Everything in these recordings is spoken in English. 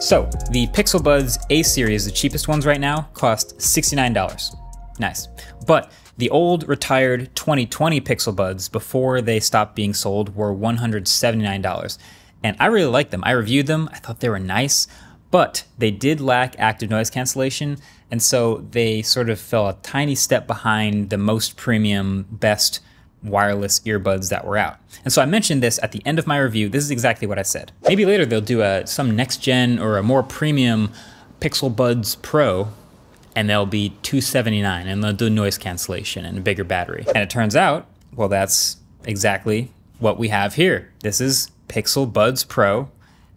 So, the Pixel Buds A series, the cheapest ones right now, cost $69. Nice. But the old retired 2020 Pixel Buds before they stopped being sold were $179. And I really liked them. I reviewed them, I thought they were nice, but they did lack active noise cancellation. And so they sort of fell a tiny step behind the most premium, best wireless earbuds that were out. And so I mentioned this at the end of my review. This is exactly what I said. Maybe later they'll do a some next gen or a more premium Pixel Buds Pro and they'll be 279 and they'll do noise cancellation and a bigger battery. And it turns out, well that's exactly what we have here. This is Pixel Buds Pro,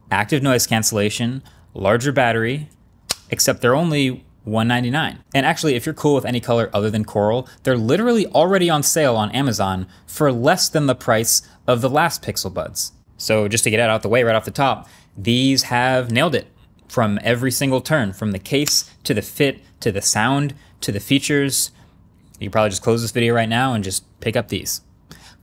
active noise cancellation, larger battery, except they're only 199 And actually, if you're cool with any color other than coral, they're literally already on sale on Amazon for less than the price of the last Pixel Buds. So just to get out of the way right off the top, these have nailed it from every single turn, from the case to the fit to the sound to the features. You probably just close this video right now and just pick up these.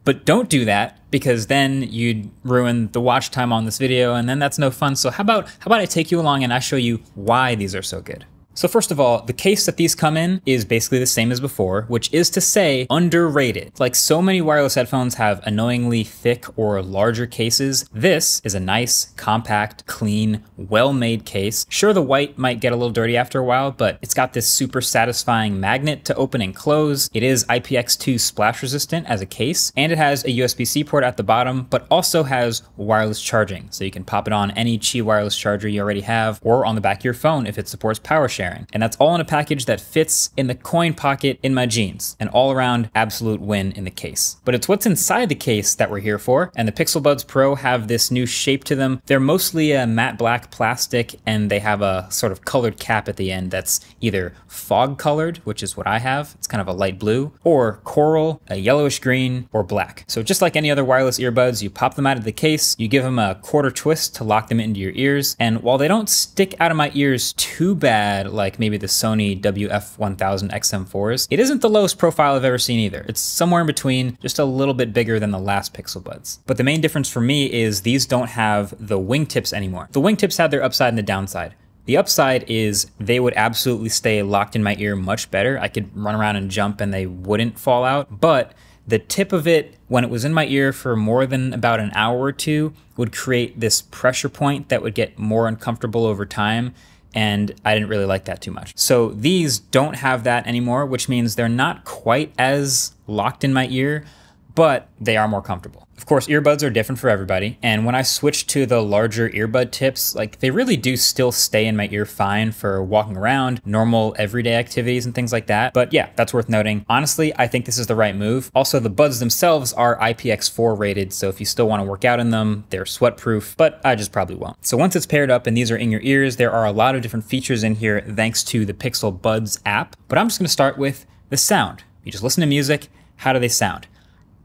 But don't do that because then you'd ruin the watch time on this video and then that's no fun. So how about how about I take you along and I show you why these are so good. So first of all, the case that these come in is basically the same as before, which is to say underrated. Like so many wireless headphones have annoyingly thick or larger cases, this is a nice, compact, clean, well-made case. Sure, the white might get a little dirty after a while, but it's got this super satisfying magnet to open and close. It is IPX2 splash resistant as a case, and it has a USB-C port at the bottom, but also has wireless charging. So you can pop it on any Qi wireless charger you already have, or on the back of your phone if it supports power sharing. And that's all in a package that fits in the coin pocket in my jeans. An all around absolute win in the case. But it's what's inside the case that we're here for. And the Pixel Buds Pro have this new shape to them. They're mostly a matte black plastic and they have a sort of colored cap at the end that's either fog colored, which is what I have. It's kind of a light blue, or coral, a yellowish green, or black. So just like any other wireless earbuds, you pop them out of the case, you give them a quarter twist to lock them into your ears. And while they don't stick out of my ears too bad, like maybe the Sony WF-1000 XM4s. It isn't the lowest profile I've ever seen either. It's somewhere in between, just a little bit bigger than the last Pixel Buds. But the main difference for me is these don't have the wingtips anymore. The wingtips have their upside and the downside. The upside is they would absolutely stay locked in my ear much better. I could run around and jump and they wouldn't fall out, but the tip of it, when it was in my ear for more than about an hour or two, would create this pressure point that would get more uncomfortable over time and I didn't really like that too much. So these don't have that anymore, which means they're not quite as locked in my ear, but they are more comfortable. Of course, earbuds are different for everybody, and when I switched to the larger earbud tips, like they really do still stay in my ear fine for walking around, normal everyday activities and things like that. But yeah, that's worth noting. Honestly, I think this is the right move. Also, the buds themselves are IPX4 rated, so if you still want to work out in them, they're sweat proof, but I just probably won't. So once it's paired up and these are in your ears, there are a lot of different features in here thanks to the Pixel Buds app. But I'm just gonna start with the sound. You just listen to music, how do they sound?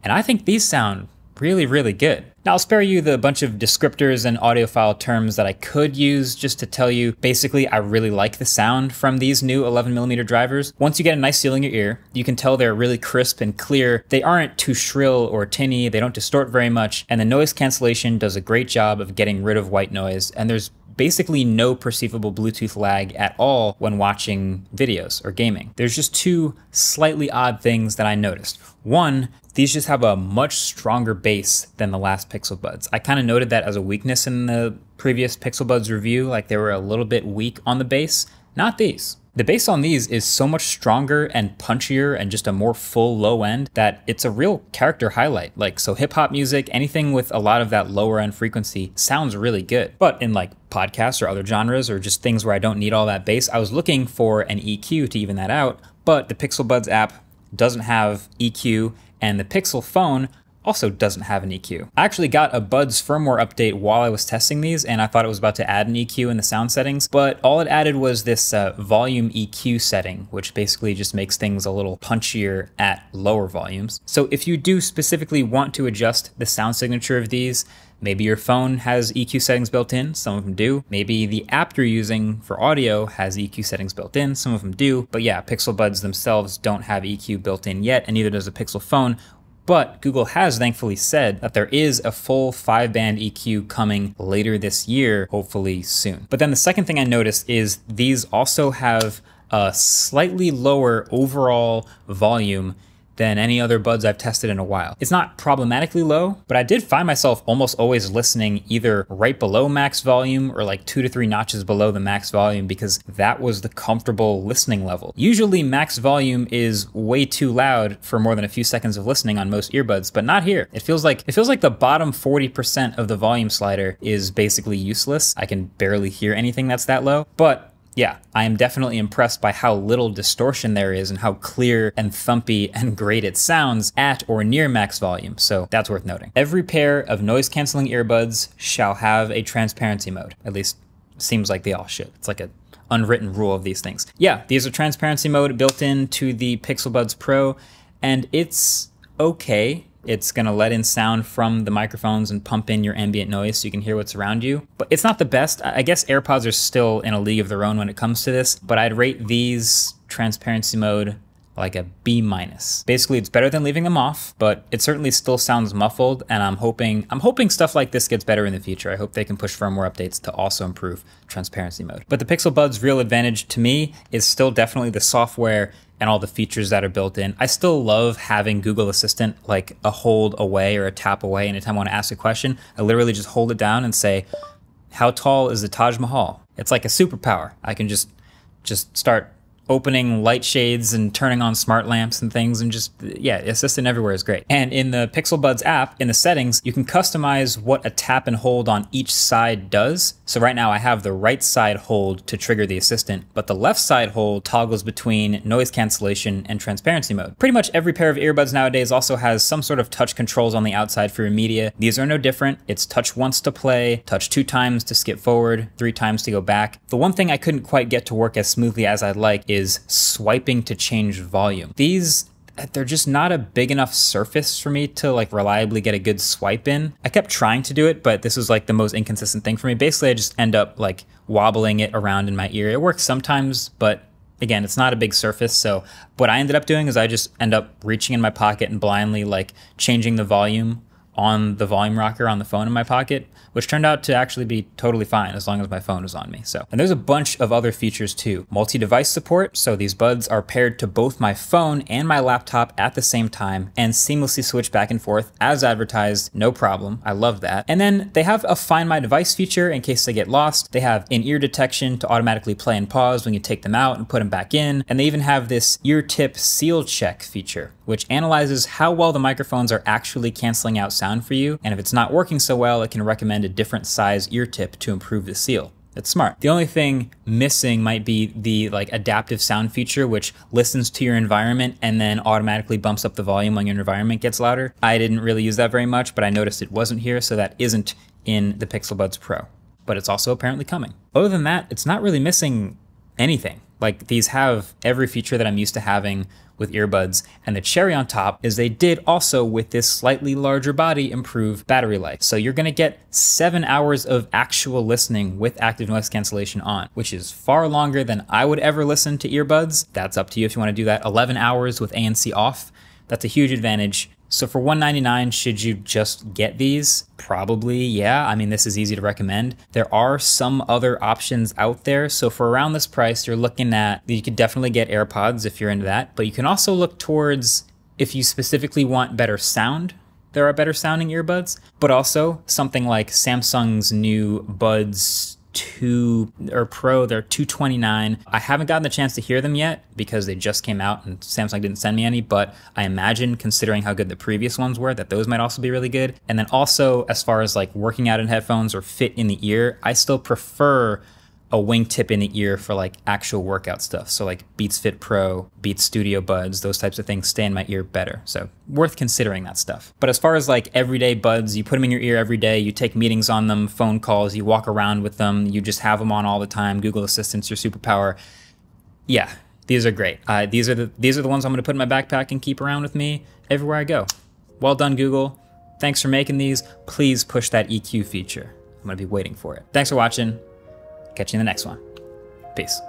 And I think these sound really, really good. Now I'll spare you the bunch of descriptors and audiophile terms that I could use just to tell you basically I really like the sound from these new 11mm drivers. Once you get a nice seal in your ear, you can tell they're really crisp and clear. They aren't too shrill or tinny, they don't distort very much, and the noise cancellation does a great job of getting rid of white noise, and there's basically no perceivable Bluetooth lag at all when watching videos or gaming. There's just two slightly odd things that I noticed. One, these just have a much stronger bass than the last Pixel Buds. I kind of noted that as a weakness in the previous Pixel Buds review, like they were a little bit weak on the bass. Not these. The bass on these is so much stronger and punchier and just a more full low end that it's a real character highlight. Like, so hip hop music, anything with a lot of that lower end frequency sounds really good. But in like podcasts or other genres or just things where I don't need all that bass, I was looking for an EQ to even that out. But the Pixel Buds app doesn't have EQ and the Pixel phone also doesn't have an EQ. I actually got a Buds firmware update while I was testing these and I thought it was about to add an EQ in the sound settings, but all it added was this uh, volume EQ setting, which basically just makes things a little punchier at lower volumes. So if you do specifically want to adjust the sound signature of these, Maybe your phone has EQ settings built in, some of them do. Maybe the app you're using for audio has EQ settings built in, some of them do. But yeah, Pixel Buds themselves don't have EQ built in yet, and neither does a Pixel phone, But Google has thankfully said that there is a full five band EQ coming later this year, hopefully soon. But then the second thing I noticed is these also have a slightly lower overall volume than any other buds I've tested in a while. It's not problematically low, but I did find myself almost always listening either right below max volume or like two to three notches below the max volume because that was the comfortable listening level. Usually max volume is way too loud for more than a few seconds of listening on most earbuds, but not here. It feels like it feels like the bottom 40% of the volume slider is basically useless. I can barely hear anything that's that low, but yeah, I am definitely impressed by how little distortion there is and how clear and thumpy and great it sounds at or near max volume, so that's worth noting. Every pair of noise canceling earbuds shall have a transparency mode. At least seems like they all should. It's like a unwritten rule of these things. Yeah, these are transparency mode built into the Pixel Buds Pro, and it's okay. It's going to let in sound from the microphones and pump in your ambient noise so you can hear what's around you. But it's not the best. I guess AirPods are still in a league of their own when it comes to this, but I'd rate these transparency mode like a B minus. Basically, it's better than leaving them off, but it certainly still sounds muffled. And I'm hoping I'm hoping stuff like this gets better in the future. I hope they can push firmware updates to also improve transparency mode. But the Pixel Buds' real advantage to me is still definitely the software and all the features that are built in. I still love having Google Assistant like a hold away or a tap away anytime I want to ask a question. I literally just hold it down and say, "How tall is the Taj Mahal?" It's like a superpower. I can just just start opening light shades and turning on smart lamps and things and just yeah assistant everywhere is great. And in the pixel buds app in the settings you can customize what a tap and hold on each side does. So right now i have the right side hold to trigger the assistant but the left side hold toggles between noise cancellation and transparency mode. Pretty much every pair of earbuds nowadays also has some sort of touch controls on the outside for your media. These are no different. It's touch once to play touch two times to skip forward three times to go back. The one thing i couldn't quite get to work as smoothly as i'd like is swiping to change volume. These they're just not a big enough surface for me to like reliably get a good swipe in. I kept trying to do it, but this was like the most inconsistent thing for me. Basically, I just end up like wobbling it around in my ear. It works sometimes, but again, it's not a big surface. So what I ended up doing is I just end up reaching in my pocket and blindly like changing the volume on the volume rocker on the phone in my pocket, which turned out to actually be totally fine as long as my phone was on me. So, and there's a bunch of other features too. Multi-device support, so these buds are paired to both my phone and my laptop at the same time and seamlessly switch back and forth as advertised, no problem. I love that. And then they have a find my device feature in case they get lost. They have in-ear detection to automatically play and pause when you take them out and put them back in. And they even have this ear tip seal check feature, which analyzes how well the microphones are actually canceling out sound for you. And if it's not working so well, it can recommend a different size ear tip to improve the seal. It's smart. The only thing missing might be the like adaptive sound feature, which listens to your environment and then automatically bumps up the volume when your environment gets louder. I didn't really use that very much, but I noticed it wasn't here, so that isn't in the Pixel Buds Pro. But it's also apparently coming. Other than that, it's not really missing anything. Like these have every feature that I'm used to having with earbuds, and the cherry on top is they did also with this slightly larger body improve battery life. So you're gonna get seven hours of actual listening with active noise cancellation on, which is far longer than I would ever listen to earbuds. That's up to you if you wanna do that. 11 hours with ANC off. That's a huge advantage. So for 199 should you just get these? Probably, yeah. I mean, this is easy to recommend. There are some other options out there. So for around this price, you're looking at, you could definitely get AirPods if you're into that, but you can also look towards if you specifically want better sound, there are better sounding earbuds, but also something like Samsung's new Buds 2 or Pro, they're 229. I haven't gotten the chance to hear them yet because they just came out and Samsung didn't send me any, but I imagine considering how good the previous ones were that those might also be really good. And then also as far as like working out in headphones or fit in the ear, I still prefer a wingtip in the ear for like actual workout stuff. So like Beats Fit Pro, Beats Studio Buds, those types of things stay in my ear better. So worth considering that stuff. But as far as like everyday buds, you put them in your ear every day, you take meetings on them, phone calls, you walk around with them, you just have them on all the time. Google Assistant's your superpower. Yeah, these are great. Uh, these are the these are the ones I'm going to put in my backpack and keep around with me everywhere I go. Well done, Google. Thanks for making these. Please push that EQ feature. I'm going to be waiting for it. Thanks for watching. Catch you in the next one. Peace.